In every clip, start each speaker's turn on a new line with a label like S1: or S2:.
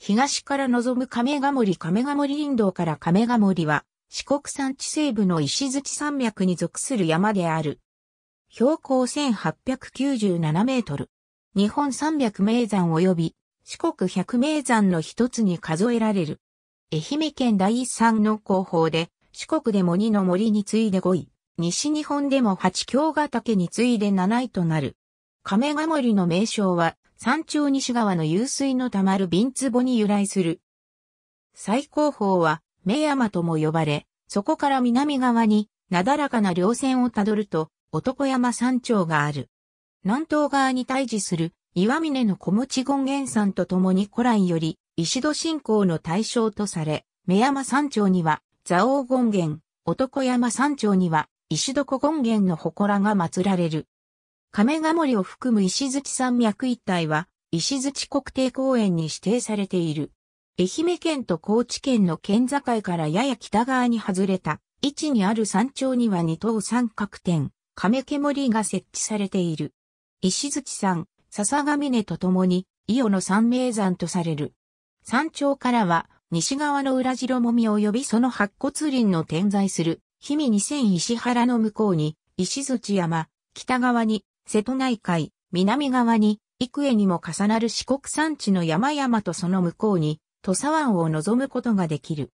S1: 東から望む亀ヶ森亀ヶ森林道から亀ヶ森は、四国山地西部の石槌山脈に属する山である。標高1897メートル。日本300名山及び四国百名山の一つに数えられる。愛媛県第三の広報で四国でも2の森に次いで5位。西日本でも八京ヶ岳に次いで7位となる。亀ヶ森の名称は山頂西側の湧水の溜まる瓶壺に由来する。最高峰は目山とも呼ばれ、そこから南側になだらかな稜線をたどると男山山頂がある。南東側に対峙する岩峰の小持権現山と共に古来より石戸信仰の対象とされ、目山山頂には蔵王権現、男山山頂には石戸小権現の祠が祀られる。亀ヶ森を含む石槌山脈一帯は石槌国定公園に指定されている。愛媛県と高知県の県境からやや北側に外れた位置にある山頂には二等三角点、亀煙が設置されている。石槌山、笹ヶ峰と共に、伊予の三名山とされる。山頂からは、西側の裏白もみ及びその白骨林の点在する、氷見二千石原の向こうに、石槌山、北側に、瀬戸内海、南側に、幾重にも重なる四国山地の山々とその向こうに、土佐湾を望むことができる。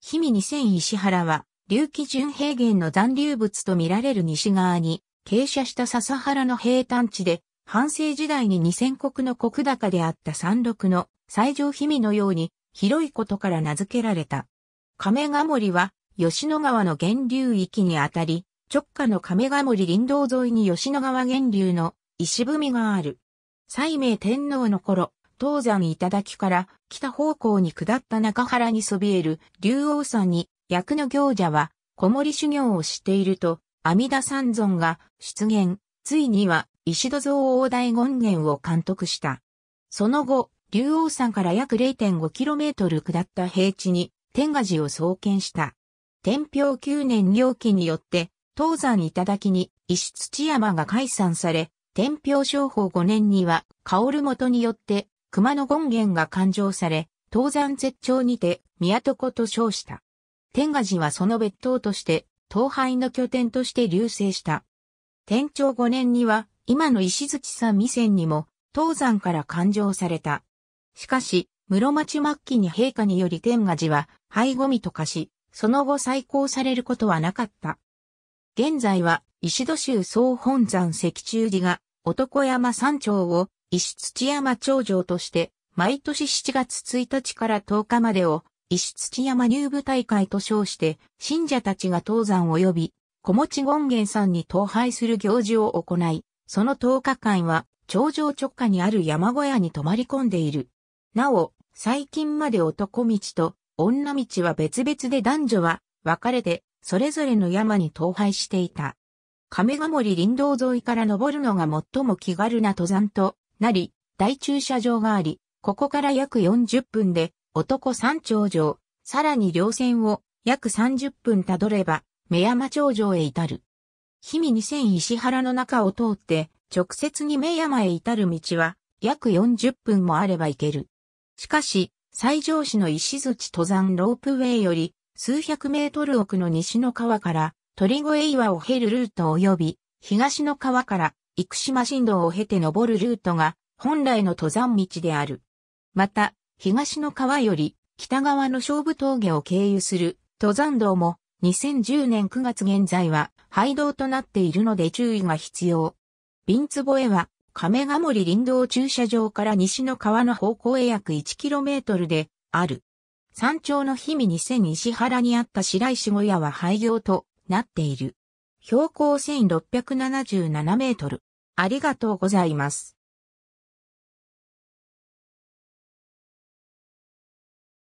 S1: 氷見二千石原は、隆起順平原の残留物とみられる西側に、傾斜した笹原の平坦地で、半世時代に二千国の国高であった山麓の最上氷見のように広いことから名付けられた。亀ヶ森は吉野川の源流域にあたり、直下の亀ヶ森林道沿いに吉野川源流の石踏みがある。西明天皇の頃、東山頂から北方向に下った中原にそびえる竜王山に役の行者は小森修行をしていると阿弥陀三尊が出現、ついには石戸蔵大大権現を監督した。その後、竜王山から約 0.5km 下った平地に天下寺を創建した。天平9年料金によって東山頂に石土山が解散され、天平商法5年には、薫元によって熊野権現が勘定され、東山絶頂にて宮床と称した。天下寺はその別当として、東廃の拠点として流星した。天長5年には、今の石槌山未線にも、東山から勘定された。しかし、室町末期に陛下により天下寺は廃ゴミと化し、その後再興されることはなかった。現在は、石戸州総本山石中寺が、男山山頂を石土山頂上として、毎年7月1日から10日までを、石土山入部大会と称して、信者たちが登山及び、小持権現さんに登拝する行事を行い、その10日間は、頂上直下にある山小屋に泊まり込んでいる。なお、最近まで男道と女道は別々で男女は分かれて、それぞれの山に登拝していた。亀ヶ森林道沿いから登るのが最も気軽な登山となり、大駐車場があり、ここから約40分で男山頂上、さらに稜線を約30分たどれば、目山頂上へ至る。氷見二千石原の中を通って、直接に目山へ至る道は、約40分もあれば行ける。しかし、最上市の石槌登山ロープウェイより、数百メートル奥の西の川から、鳥越岩を経るルート及び、東の川から生島新道を経て登るルートが本来の登山道である。また、東の川より北側の勝負峠を経由する登山道も2010年9月現在は廃道となっているので注意が必要。瓶壺へは亀ヶ森林道駐車場から西の川の方向へ約 1km である。山頂の氷見2000石原にあった白石小屋は廃業となっている。標高1677メートル。ありがとうございます。